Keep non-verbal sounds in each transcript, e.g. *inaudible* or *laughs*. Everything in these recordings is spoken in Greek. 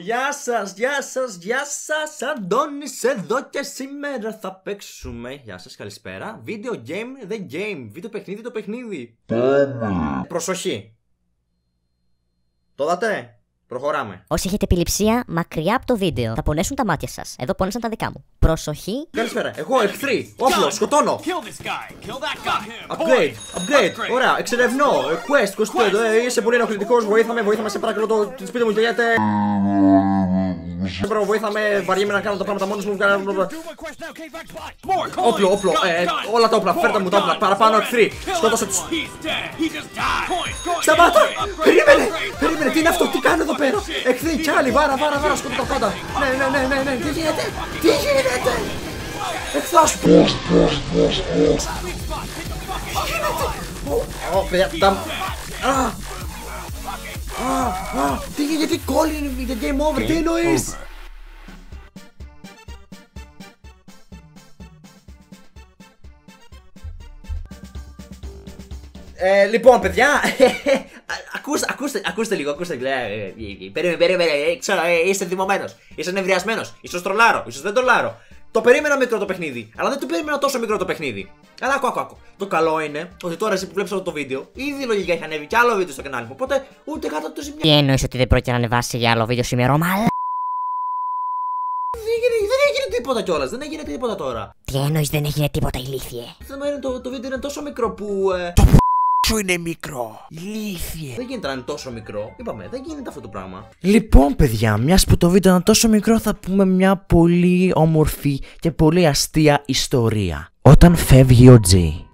Γεια σας, γεια σας, γεια σας, Αντώνης εδώ και σήμερα θα παίξουμε, γεια σας, καλησπέρα, video game the game, βίντεο παιχνίδι το παιχνίδι. Προσοχή. Το δατε. Προχωράμε. Όσοι έχετε επιληψία, μακριά από το βίντεο. Θα πονέσουν τα μάτια σας. Εδώ πόνεσαν τα δικά μου. Προσοχή. Καλησπέρα. Εγώ εχθρή. Όπλο, σκοτώνω. Kill this guy. Kill that guy. Upgrade, upgrade. Ωραία, εξερευνώ. Ε, Quest, 25. Ε, Είσαι πολύ ενοχλητικός. Βοήθαμε, βοήθαμε σε παρακαλώ το το σπίτι μου γιαγιάτε. Μπρο, βοήθαμε. Βαριέμαι να κάνω τα πράγματα μόνος μου. Κάνω- Do my quest now. Cave back spot. More. calling. Όπλο, όπλο. Gun, Ε, gun. όλα τα όπλα. Φέρτε μου τα όπλα. Gun, Παραπάνω gun. εχθροί. Kill Σκότωσε him. τους. He's dead. He just died. Point. Going. Σταμάτα! Upgrade. Περίμενε! Upgrade. Περίμενε! Τι είναι αυτό, τι κάνω εδώ πέρα! Εχθροί, κι άλλοι, βάρα, βάρα, βάρα, σκοτώ τα πάντα! Ναι, ναι, ναι, ναι, ναι, τι γίνεται! Τι γίνεται! Εχθρός! Πώς, πώς, πώς, πώς! Τι γίνεται! Ω, παιδιά, τα... Α! Α, α, τι γίνεται, γιατί κόλλη είναι είναι game over, τι εννοείς! Ε, λοιπόν, παιδιά, *laughs* ακούστε, ακούστε, ακούστε λίγο, ακούστε λίγο. Ε, ε, ε, ε, Περίμενε, περίμενε, ε, ξέρω, ε, είσαι θυμωμένος, είσαι νευριασμένος, ίσως τρολάρω, ίσως δεν τρολάρω. Το περίμενα μικρό το παιχνίδι, αλλά δεν το περίμενα τόσο μικρό το παιχνίδι. Αλλά άκου, άκου, άκου. Το καλό είναι ότι τώρα εσύ που βλέπεις αυτό το βίντεο, ήδη λογικά έχει ανέβει κι άλλο βίντεο στο κανάλι μου. Οπότε ούτε κάτω από το σημείο. Τι εννοείς ότι δεν πρόκειται να ανεβάσει για άλλο βίντεο σήμερα, μαλά. Δεν έγινε, δεν έγινε τίποτα κιόλας, δεν έγινε τίποτα τώρα. Τι εννοείς δεν έγινε τίποτα ηλίθιε; Το θέμα είναι το, το βίντεο είναι τόσο μικρό που. Ε, Σου είναι μικρό. Ηλίθιε. δεν γίνεται να είναι τόσο μικρό. Είπαμε, δεν γίνεται αυτό το πράγμα. Λοιπόν, παιδιά, μιας που το βίντεο είναι τόσο μικρό, θα πούμε μια πολύ όμορφη και πολύ αστεία ιστορία. Όταν φεύγει ο Τζι,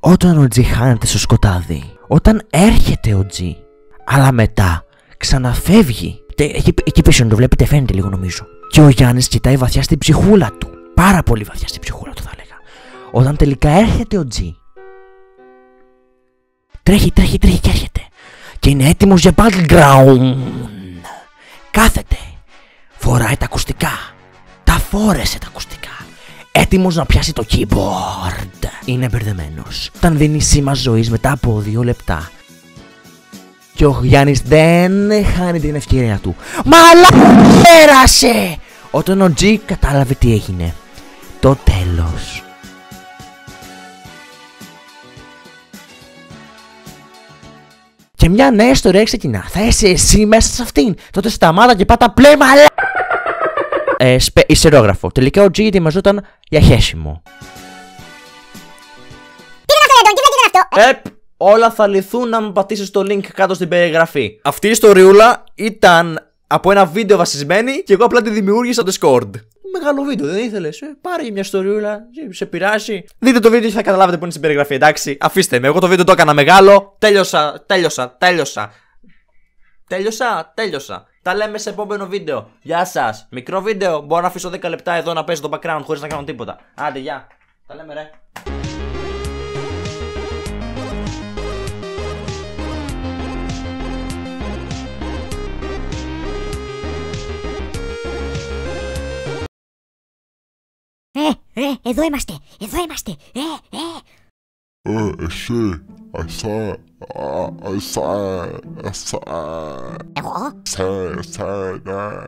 όταν ο Τζι χάνεται στο σκοτάδι, όταν έρχεται ο Τζι, αλλά μετά ξαναφεύγει. Και εκεί, εκεί πίσω, αν το βλέπετε, φαίνεται λίγο νομίζω. Και ο Γιάννης κοιτάει βαθιά στην ψυχούλα του. Πάρα πολύ βαθιά στην ψυχούλα του, θα έλεγα. Όταν τελικά έρχεται ο Τζι, τρέχει, τρέχει, τρέχει και έρχεται. Και είναι έτοιμος για battleground. Κάθεται. Φοράει τα ακουστικά. Τα φόρεσε τα ακουστικά. Έτοιμος να πιάσει το keyboard. Είναι μπερδεμένος. Όταν δίνει σήμα ζωής μετά από δύο λεπτά. Και ο Γιάννης δεν χάνει την ευκαιρία του. Μαλά πέρασε! Όταν ο Τζι κατάλαβε τι έγινε. Το τέλος. Και μια νέα ιστορία ξεκινά. Θα είσαι εσύ μέσα σε αυτήν. Τότε σταμάτα και πάτα πλέ μαλά. Ε, σπε, ισερόγραφο. Τελικά ο Τζι ετοιμαζόταν για χέσιμο. Επ, όλα θα λυθούν αν πατήσεις το link κάτω στην περιγραφή. Αυτή η ιστοριούλα ήταν από ένα βίντεο βασισμένη και εγώ απλά τη δημιούργησα στο Discord. Μεγάλο βίντεο, δεν ήθελες. Ε, πάρε μια ιστοριούλα, σε- σε πειράσει. Δείτε το βίντεο και θα καταλάβετε που είναι στην περιγραφή, εντάξει. Αφήστε με, εγώ το βίντεο το έκανα μεγάλο. Τέλειωσα, τέλειωσα, τέλειωσα. Τέλειωσα, τέλειωσα. Τα λέμε σε επόμενο βίντεο. Γεια σας. Μικρό βίντεο. Μπορώ να αφήσω 10 λεπτά εδώ να παίζω το background χωρίς να κάνω τίποτα. Άντε, γεια. Τα λέμε, ρε. Ε, ε, εδώ είμαστε, εδώ είμαστε. Ε, ε. Ε, εσύ, εσέ, α, εσέ, εσέ, Εγώ, εσέ, εσέ, ναι.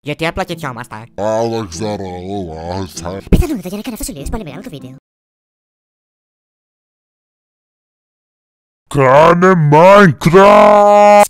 γιατί απλά κοιτιόμαστε. Α, δεν ξέρω, εγώ, εσέ. Πιθανότητα για να κάνω αυτό σου πάλι μεγάλο το βίντεο. Κάνε Minecraft!